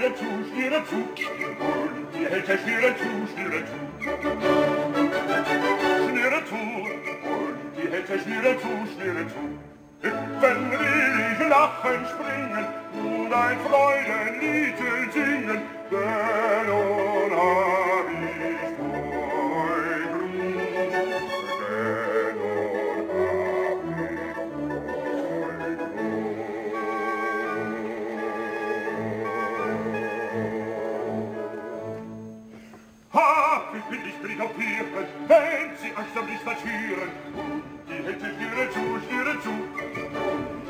Stiere zu, Stiere zu, und die Hälse Stiere zu, Stiere zu. Stiere zu, und die Hälse Stiere zu, Stiere zu. Wenn wir lachen, springen und ein Freudenlied will ich triumphieren, wenn sie euch einsam nicht marschieren. Und die Hälfte schnieren zu, schnieren zu.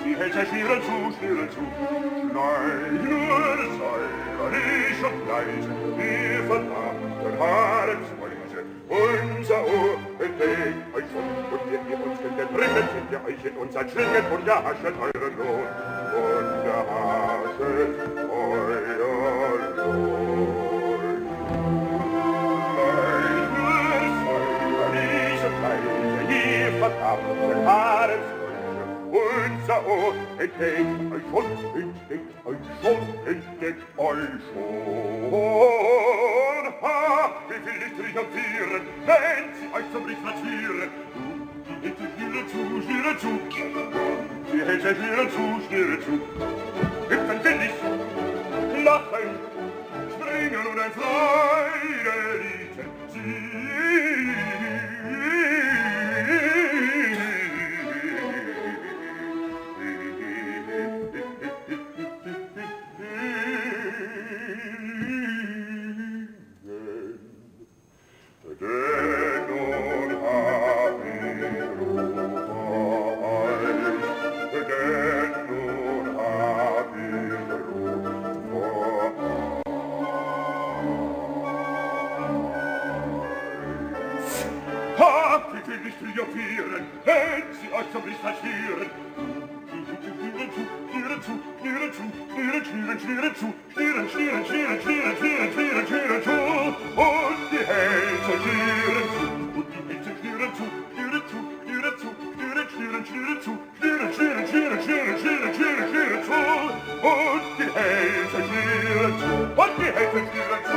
Die Hälse schnieren zu, schnieren zu. Schneider, sei reich und leise, wir verdammten Haremsweise. Unser Ohr entdeckt euch schon, und wenn ihr uns in den Rippen sind wir euch in unseren Schlingen und erhaschet euren Lohn. Und erhaschet Tag am Haaren unser Ohr entdeckt, euch schon entdeckt, euch schon entdeckt, euch schon. Ha, wie will ich triumphieren, wenn sie euch zum Richt marschieren. Die Hände schnieren zu, schnieren zu, die Hände schnieren zu, schnieren zu. mich triumphieren, wenn sie euch zum Riss marschieren. Schnieren zu, schnieren zu, schnieren, schnieren, schnieren zu, schnieren, schnieren, schnieren, schnieren, schnieren, schnieren, schnieren zu, und die Hälse schnieren zu, und die Hälse schnieren zu, schnieren zu, schnieren zu, schnieren, schnieren, schnieren zu, schnieren, schnieren, schnieren, schnieren, schnieren, schnieren, schnieren zu, und die Hälse schnieren zu, und die Hälse schnieren zu.